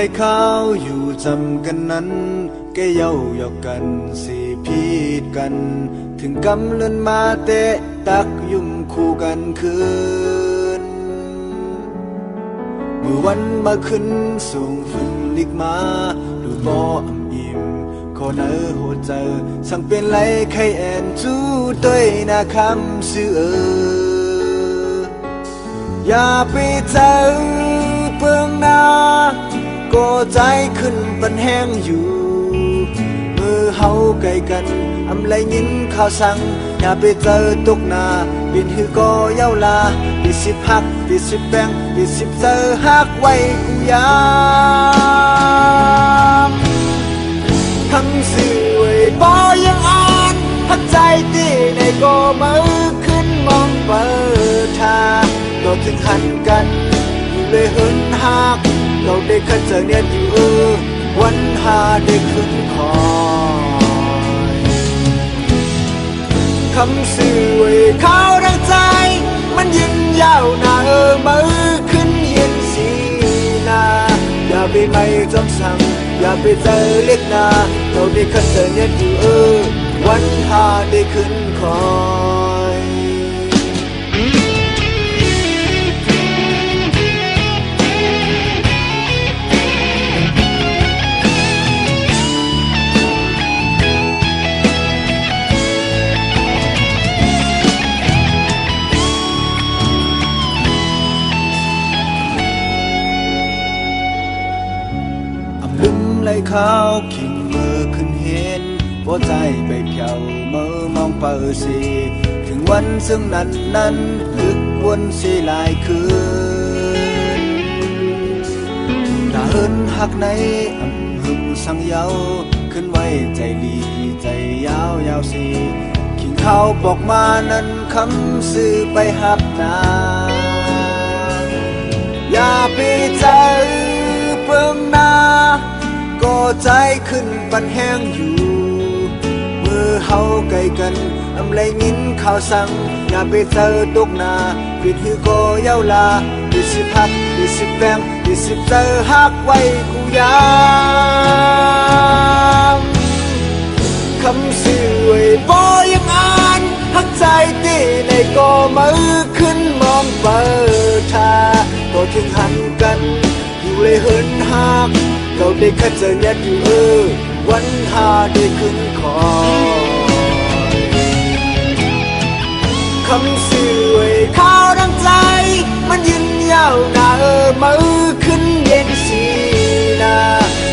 เลขาวอยู่จำกันนั้นแกเย้าหยอกกันสีพีดกัน ถึงกำเลินมาเตะตักยุ่มคู่กันคืนเมื่อวันมาขึ้นส่งฝนลิกมาดูบ่ออำอิ่มขอเนอโหเจอสั่งเป็นไรใครแอนจู้ต้วยนาคำซื้อเอออย่าไปเจอเปืองนา ก็ใจขึ้นปันแห้งอยู่ มือเฮาไกลกันอำไรยินข่าวสังอย่าไปเจอตกนาบินฮือก็เย้าลาดิสิบหักดิสิบแบงดิสิบเจอหักไว้กูยามทั้งสื่อไว้บอยังอ่านพักใจตีในก็มือขึ้นมองเปิดทางก็ถึงหันกันอยู่เลยหินหัก เราได้คันเจอเนี่ยอยู่เออวันหาได้ขึ้นคอยคำสื่อไว้ข้าวดังใจ มันยินยาวนาเออมือขึ้นเย็นสีนา อย่าไปไม่จำสั่งอย่าไปเจอเล็กนา เราได้คันเจอเนี่ยอยู่เออวันหาได้ขึ้นคอย ขาวขิงมือขึ้นเห็นหัวใจไปเพียวเมื่อมองเปิดสีถึงวันซึ่งนั้นนั้นลึกวนสีหลายคืนตาเอินหักในอำหึงสังเยาขึ้นไว้ใจลีใจยาวยาวสีขิงข้าวบอกมานั้นคำสื่อไปหับนาอย่าไปใจ ใจขึ้นปันแห้งอยู่ มือเฮาไกลกันอำไรยินข่าวสั่งอย่าไปเจอตกนาปิดหือก็เยาลาดิสิพักดิสิแบงดิสิเจอฮักไว้กูยามคำสื่อไว้บอยังอ่านหักใจตีในก็มือขึ้นมองเปิดทาก็ถึงหันกันอยู่เลยเหินหัก เขาได้คัดเจอเนียอยู่เออวันหาได้ขึ้นคอยคำสื่อไว้ข้าดังใจมันยินยาวนาเออมือขึ้นเย็นสีนา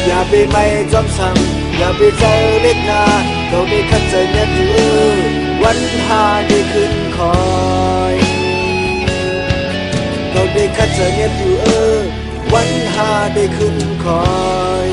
อย่าไปไม่จอมสั่งอย่าไปเจอเล็กนาเขาได้คัดเจอเนียอยู่เออวันหาได้ขึ้นคอยเราได้คัดเจเนี่ยอยู่เออ วันหาได้ขึ้นคอย